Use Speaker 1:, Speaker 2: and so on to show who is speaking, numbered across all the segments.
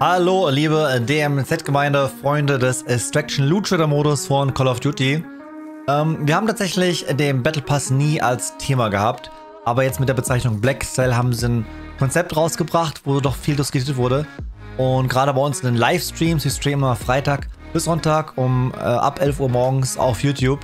Speaker 1: Hallo, liebe DMZ-Gemeinde, Freunde des Extraction Loot Shooter Modus von Call of Duty. Ähm, wir haben tatsächlich den Battle Pass nie als Thema gehabt, aber jetzt mit der Bezeichnung Black Cell haben sie ein Konzept rausgebracht, wo doch viel diskutiert wurde. Und gerade bei uns in den Livestreams, wir streamen immer Freitag bis Sonntag um äh, ab 11 Uhr morgens auf YouTube,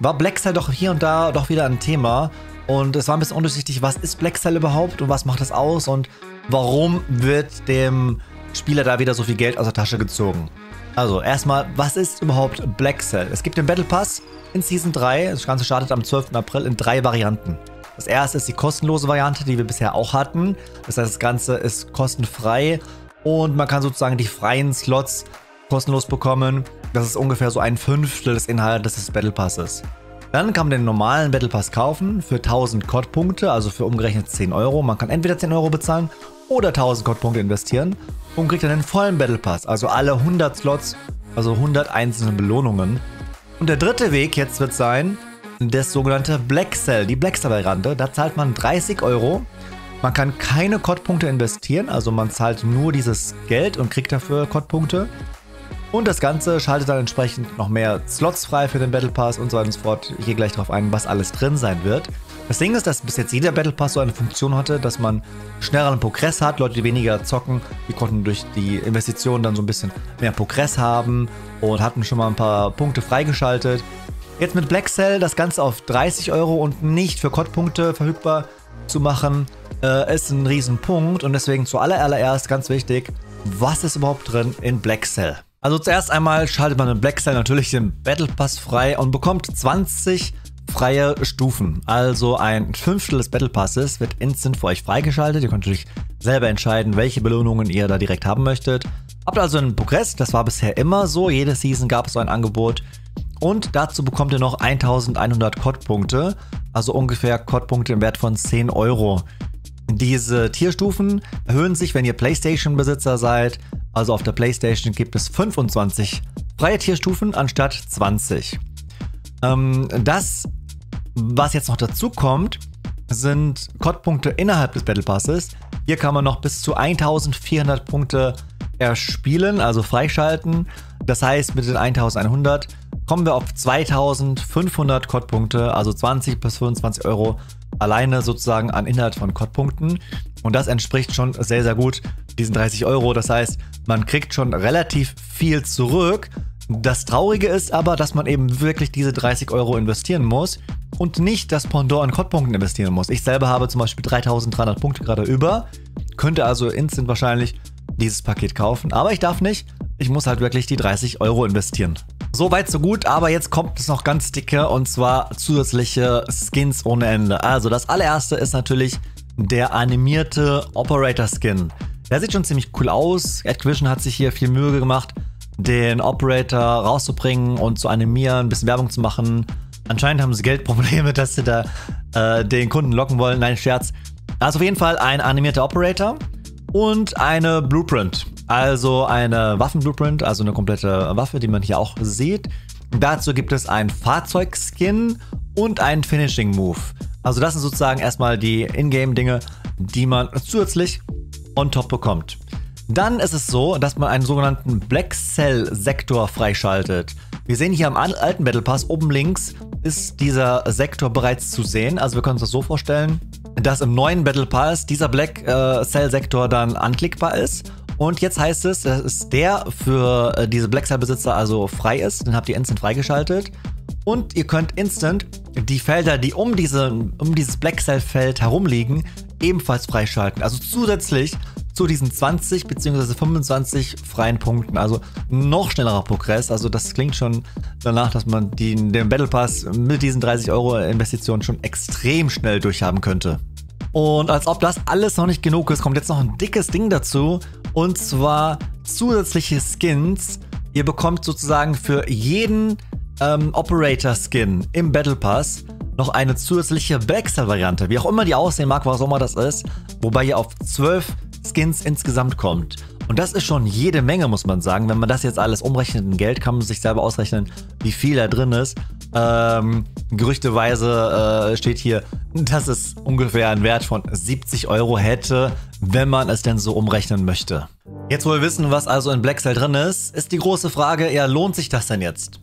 Speaker 1: war Black Cell doch hier und da doch wieder ein Thema. Und es war ein bisschen undurchsichtig, was ist Black Cell überhaupt und was macht das aus und warum wird dem Spieler da wieder so viel Geld aus der Tasche gezogen. Also erstmal, was ist überhaupt Black Cell? Es gibt den Battle Pass in Season 3. Das Ganze startet am 12. April in drei Varianten. Das erste ist die kostenlose Variante, die wir bisher auch hatten. Das heißt, das Ganze ist kostenfrei und man kann sozusagen die freien Slots kostenlos bekommen. Das ist ungefähr so ein Fünftel des Inhalts des Battle Passes. Dann kann man den normalen Battle Pass kaufen für 1000 COD-Punkte, also für umgerechnet 10 Euro. Man kann entweder 10 Euro bezahlen oder 1000 COD-Punkte investieren und kriegt dann den vollen Battle Pass, also alle 100 Slots, also 100 einzelne Belohnungen. Und der dritte Weg jetzt wird sein, das sogenannte Black Cell, die Black Cell Variante. Da zahlt man 30 Euro. Man kann keine COD-Punkte investieren, also man zahlt nur dieses Geld und kriegt dafür COD-Punkte. Und das Ganze schaltet dann entsprechend noch mehr Slots frei für den Battle Pass und so weiter und so fort. Ich gehe gleich darauf ein, was alles drin sein wird. Das Ding ist, dass bis jetzt jeder Battle Pass so eine Funktion hatte, dass man schnelleren Progress hat. Leute, die weniger zocken, die konnten durch die Investitionen dann so ein bisschen mehr Progress haben und hatten schon mal ein paar Punkte freigeschaltet. Jetzt mit Black Cell das Ganze auf 30 Euro und nicht für COD-Punkte verfügbar zu machen, äh, ist ein Riesenpunkt und deswegen zuallererst ganz wichtig, was ist überhaupt drin in Black Cell? Also zuerst einmal schaltet man in Black Cell natürlich den Battle Pass frei und bekommt 20 freie Stufen. Also ein Fünftel des Battle Passes wird instant für euch freigeschaltet. Ihr könnt natürlich selber entscheiden, welche Belohnungen ihr da direkt haben möchtet. Habt also einen Progress, das war bisher immer so. Jede Season gab es so ein Angebot. Und dazu bekommt ihr noch 1100 COD-Punkte, also ungefähr COD-Punkte im Wert von 10 Euro. Diese Tierstufen erhöhen sich, wenn ihr PlayStation-Besitzer seid. Also auf der PlayStation gibt es 25 freie Tierstufen anstatt 20. Ähm, das was jetzt noch dazu kommt, sind COD-Punkte innerhalb des Battle Passes. Hier kann man noch bis zu 1400 Punkte erspielen, also freischalten. Das heißt, mit den 1100 kommen wir auf 2500 COD-Punkte, also 20 bis 25 Euro alleine sozusagen an Inhalt von COD-Punkten. Und das entspricht schon sehr, sehr gut diesen 30 Euro. Das heißt, man kriegt schon relativ viel zurück. Das Traurige ist aber, dass man eben wirklich diese 30 Euro investieren muss und nicht das Pendant an Codpunkten investieren muss. Ich selber habe zum Beispiel 3300 Punkte gerade über, könnte also instant wahrscheinlich dieses Paket kaufen, aber ich darf nicht. Ich muss halt wirklich die 30 Euro investieren. So weit, so gut, aber jetzt kommt es noch ganz dicke und zwar zusätzliche Skins ohne Ende. Also das allererste ist natürlich der animierte Operator Skin. Der sieht schon ziemlich cool aus. Activision hat sich hier viel Mühe gemacht, den Operator rauszubringen und zu animieren, ein bisschen Werbung zu machen. Anscheinend haben sie Geldprobleme, dass sie da äh, den Kunden locken wollen. Nein, Scherz. Also auf jeden Fall ein animierter Operator und eine Blueprint. Also eine Waffenblueprint, also eine komplette Waffe, die man hier auch sieht. Dazu gibt es ein Fahrzeugskin und einen Finishing Move. Also das sind sozusagen erstmal die Ingame-Dinge, die man zusätzlich on top bekommt. Dann ist es so, dass man einen sogenannten Black Cell Sektor freischaltet. Wir sehen hier am alten Battle Pass oben links ist dieser Sektor bereits zu sehen. Also wir können uns das so vorstellen, dass im neuen Battle Pass dieser Black äh, Cell Sektor dann anklickbar ist. Und jetzt heißt es, dass der für äh, diese Black Cell Besitzer also frei ist. Den habt ihr instant freigeschaltet. Und ihr könnt instant die Felder, die um, diese, um dieses Black Cell Feld herumliegen, ebenfalls freischalten. Also zusätzlich zu diesen 20 bzw. 25 freien Punkten. Also noch schnellerer Progress. Also das klingt schon danach, dass man die, den Battle Pass mit diesen 30 Euro Investitionen schon extrem schnell durchhaben könnte. Und als ob das alles noch nicht genug ist, kommt jetzt noch ein dickes Ding dazu. Und zwar zusätzliche Skins. Ihr bekommt sozusagen für jeden ähm, Operator-Skin im Battle Pass noch eine zusätzliche Backsell-Variante. Wie auch immer die aussehen mag, was auch immer das ist. Wobei ihr auf 12 Skins insgesamt kommt. Und das ist schon jede Menge, muss man sagen. Wenn man das jetzt alles umrechnet in Geld, kann man sich selber ausrechnen, wie viel da drin ist. Ähm, gerüchteweise äh, steht hier, dass es ungefähr einen Wert von 70 Euro hätte, wenn man es denn so umrechnen möchte. Jetzt, wo wir wissen, was also in Black Cell drin ist, ist die große Frage, ja, lohnt sich das denn jetzt?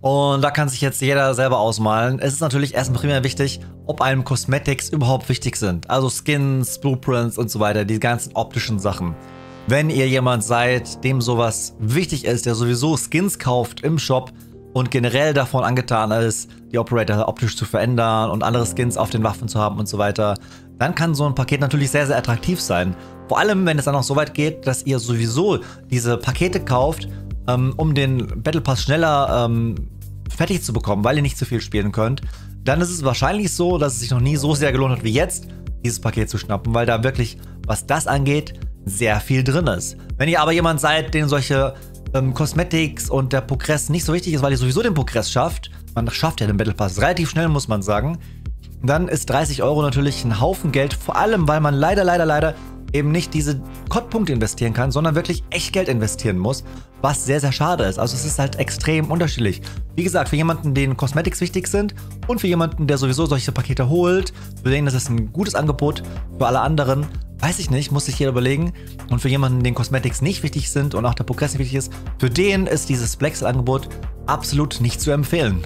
Speaker 1: Und da kann sich jetzt jeder selber ausmalen. Es ist natürlich erstmal primär wichtig, ob einem Cosmetics überhaupt wichtig sind. Also Skins, Blueprints und so weiter, die ganzen optischen Sachen. Wenn ihr jemand seid, dem sowas wichtig ist, der sowieso Skins kauft im Shop und generell davon angetan ist, die Operator optisch zu verändern und andere Skins auf den Waffen zu haben und so weiter, dann kann so ein Paket natürlich sehr, sehr attraktiv sein. Vor allem, wenn es dann auch so weit geht, dass ihr sowieso diese Pakete kauft, ähm, um den Battle Pass schneller ähm, fertig zu bekommen, weil ihr nicht zu viel spielen könnt, dann ist es wahrscheinlich so, dass es sich noch nie so sehr gelohnt hat wie jetzt, dieses Paket zu schnappen, weil da wirklich, was das angeht, sehr viel drin ist. Wenn ihr aber jemand seid, den solche ähm, Cosmetics und der Progress nicht so wichtig ist, weil ihr sowieso den Progress schafft, man schafft ja den Battle Pass relativ schnell, muss man sagen, dann ist 30 Euro natürlich ein Haufen Geld, vor allem, weil man leider, leider, leider eben nicht diese Cod-Punkte investieren kann, sondern wirklich echt Geld investieren muss, was sehr, sehr schade ist. Also es ist halt extrem unterschiedlich. Wie gesagt, für jemanden, den Cosmetics wichtig sind und für jemanden, der sowieso solche Pakete holt, für den ist es ein gutes Angebot, für alle anderen weiß ich nicht, muss sich jeder überlegen. Und für jemanden, den Cosmetics nicht wichtig sind und auch der Progress wichtig ist, für den ist dieses Blacksell-Angebot absolut nicht zu empfehlen.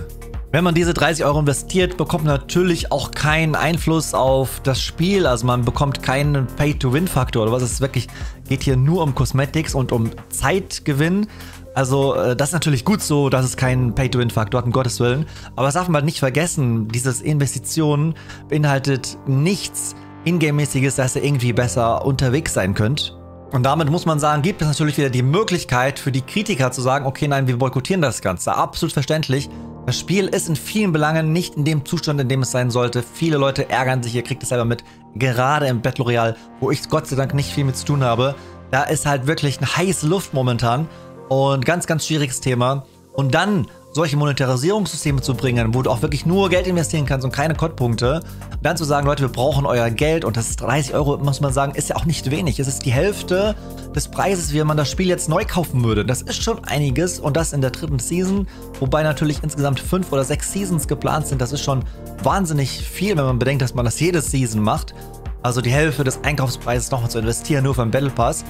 Speaker 1: Wenn man diese 30 Euro investiert, bekommt man natürlich auch keinen Einfluss auf das Spiel. Also man bekommt keinen Pay-to-Win-Faktor oder was. Es wirklich geht hier nur um Cosmetics und um Zeitgewinn. Also äh, das ist natürlich gut so, dass es keinen Pay-to-Win-Faktor hat, um Gottes Willen. Aber das darf man nicht vergessen, dieses Investitionen beinhaltet nichts Ingame-mäßiges, dass ihr irgendwie besser unterwegs sein könnt. Und damit muss man sagen, gibt es natürlich wieder die Möglichkeit für die Kritiker zu sagen, okay, nein, wir boykottieren das Ganze. Absolut verständlich. Das Spiel ist in vielen Belangen nicht in dem Zustand, in dem es sein sollte. Viele Leute ärgern sich, ihr kriegt es selber mit. Gerade im Battle Royale, wo ich Gott sei Dank nicht viel mit zu tun habe. Da ist halt wirklich eine heiße Luft momentan. Und ganz, ganz schwieriges Thema. Und dann solche Monetarisierungssysteme zu bringen, wo du auch wirklich nur Geld investieren kannst und keine Code-Punkte. Dann zu sagen, Leute, wir brauchen euer Geld und das ist 30 Euro, muss man sagen, ist ja auch nicht wenig. Es ist die Hälfte des Preises, wie man das Spiel jetzt neu kaufen würde. Das ist schon einiges und das in der dritten Season, wobei natürlich insgesamt fünf oder sechs Seasons geplant sind. Das ist schon wahnsinnig viel, wenn man bedenkt, dass man das jede Season macht. Also die Hälfte des Einkaufspreises nochmal zu investieren, nur für den Battle Pass.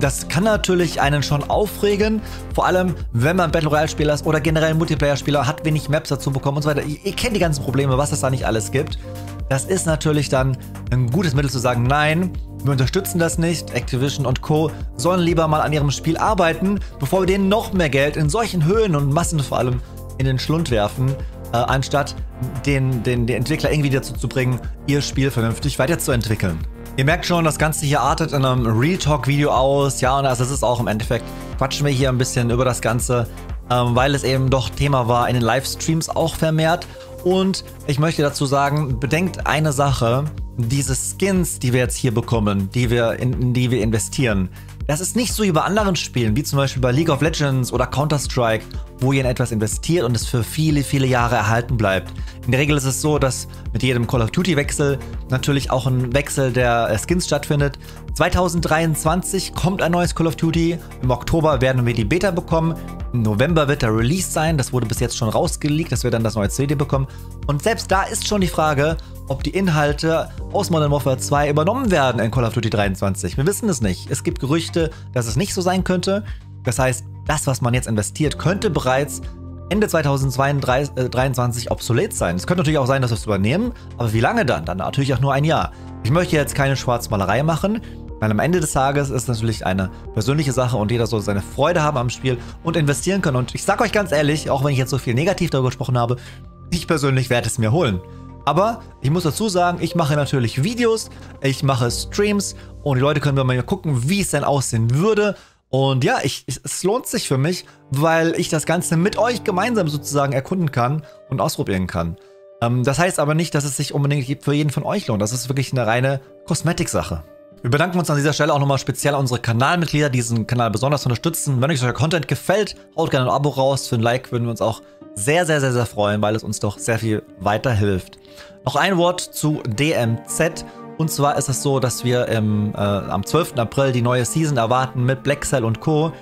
Speaker 1: Das kann natürlich einen schon aufregen, vor allem wenn man Battle Royale Spieler ist oder generell Multiplayer Spieler hat, wenig Maps dazu bekommen und so weiter. Ihr, ihr kennt die ganzen Probleme, was es da nicht alles gibt. Das ist natürlich dann ein gutes Mittel zu sagen, nein, wir unterstützen das nicht. Activision und Co. sollen lieber mal an ihrem Spiel arbeiten, bevor wir denen noch mehr Geld in solchen Höhen und Massen vor allem in den Schlund werfen, äh, anstatt den, den, den Entwickler irgendwie dazu zu bringen, ihr Spiel vernünftig weiterzuentwickeln. Ihr merkt schon, das Ganze hier artet in einem Real Talk Video aus. Ja, und das ist auch im Endeffekt. Quatschen wir hier ein bisschen über das Ganze, ähm, weil es eben doch Thema war in den Livestreams auch vermehrt. Und ich möchte dazu sagen, bedenkt eine Sache. Diese Skins, die wir jetzt hier bekommen, die wir in, in die wir investieren, das ist nicht so wie bei anderen Spielen, wie zum Beispiel bei League of Legends oder Counter-Strike, wo ihr in etwas investiert und es für viele, viele Jahre erhalten bleibt. In der Regel ist es so, dass mit jedem Call of Duty-Wechsel natürlich auch ein Wechsel der äh, Skins stattfindet. 2023 kommt ein neues Call of Duty. Im Oktober werden wir die Beta bekommen. Im November wird der Release sein. Das wurde bis jetzt schon rausgelegt, dass wir dann das neue CD bekommen. Und selbst da ist schon die Frage, ob die Inhalte aus Modern Warfare 2 übernommen werden in Call of Duty 23. Wir wissen es nicht. Es gibt Gerüchte, dass es nicht so sein könnte. Das heißt, das, was man jetzt investiert, könnte bereits Ende 2023 äh, obsolet sein. Es könnte natürlich auch sein, dass wir es übernehmen, aber wie lange dann? Dann natürlich auch nur ein Jahr. Ich möchte jetzt keine Schwarzmalerei machen, weil am Ende des Tages ist es natürlich eine persönliche Sache und jeder soll seine Freude haben am Spiel und investieren können. Und ich sage euch ganz ehrlich, auch wenn ich jetzt so viel negativ darüber gesprochen habe, ich persönlich werde es mir holen. Aber ich muss dazu sagen, ich mache natürlich Videos, ich mache Streams und die Leute können mir gucken, wie es denn aussehen würde. Und ja, ich, es lohnt sich für mich, weil ich das Ganze mit euch gemeinsam sozusagen erkunden kann und ausprobieren kann. Ähm, das heißt aber nicht, dass es sich unbedingt für jeden von euch lohnt. Das ist wirklich eine reine Kosmetiksache. Wir bedanken uns an dieser Stelle auch nochmal speziell an unsere Kanalmitglieder, die diesen Kanal besonders unterstützen. Wenn euch euer Content gefällt, haut gerne ein Abo raus. Für ein Like würden wir uns auch sehr, sehr, sehr, sehr freuen, weil es uns doch sehr viel weiterhilft. Noch ein Wort zu DMZ. Und zwar ist es so, dass wir im, äh, am 12. April die neue Season erwarten mit Black Cell und Co.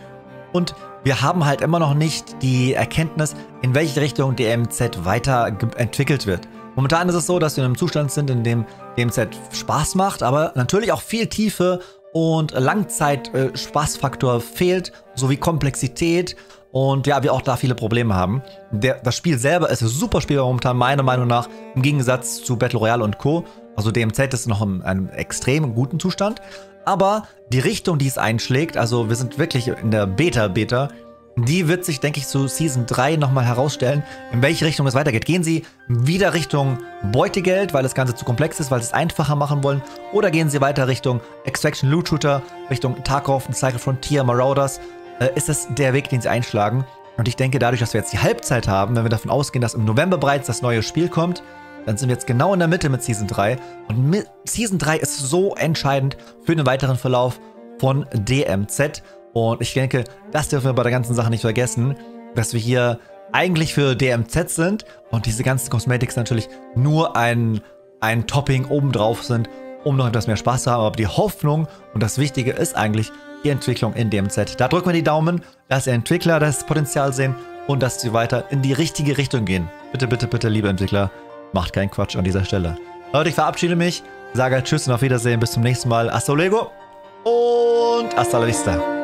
Speaker 1: Und wir haben halt immer noch nicht die Erkenntnis, in welche Richtung DMZ weiterentwickelt wird. Momentan ist es so, dass wir in einem Zustand sind, in dem DMZ Spaß macht, aber natürlich auch viel Tiefe und Langzeit-Spaßfaktor äh, fehlt, sowie Komplexität und ja, wir auch da viele Probleme haben. Der, das Spiel selber ist super spielbar momentan, meiner Meinung nach, im Gegensatz zu Battle Royale und Co. Also DMZ ist noch in einem extrem guten Zustand. Aber die Richtung, die es einschlägt, also wir sind wirklich in der Beta-Beta, die wird sich, denke ich, zu Season 3 nochmal herausstellen, in welche Richtung es weitergeht. Gehen sie wieder Richtung Beutegeld, weil das Ganze zu komplex ist, weil sie es einfacher machen wollen, oder gehen sie weiter Richtung Extraction Loot Shooter, Richtung Tarkov, Cycle Frontier, Marauders? Äh, ist es der Weg, den sie einschlagen? Und ich denke, dadurch, dass wir jetzt die Halbzeit haben, wenn wir davon ausgehen, dass im November bereits das neue Spiel kommt, dann sind wir jetzt genau in der Mitte mit Season 3. Und Season 3 ist so entscheidend für den weiteren Verlauf von DMZ. Und ich denke, das dürfen wir bei der ganzen Sache nicht vergessen, dass wir hier eigentlich für DMZ sind und diese ganzen Cosmetics natürlich nur ein, ein Topping obendrauf sind, um noch etwas mehr Spaß zu haben. Aber die Hoffnung und das Wichtige ist eigentlich die Entwicklung in DMZ. Da drücken wir die Daumen, dass die Entwickler das Potenzial sehen und dass sie weiter in die richtige Richtung gehen. Bitte, bitte, bitte, liebe Entwickler, Macht keinen Quatsch an dieser Stelle. Leute, ich verabschiede mich, sage Tschüss und auf Wiedersehen, bis zum nächsten Mal. Hasta luego und hasta la vista.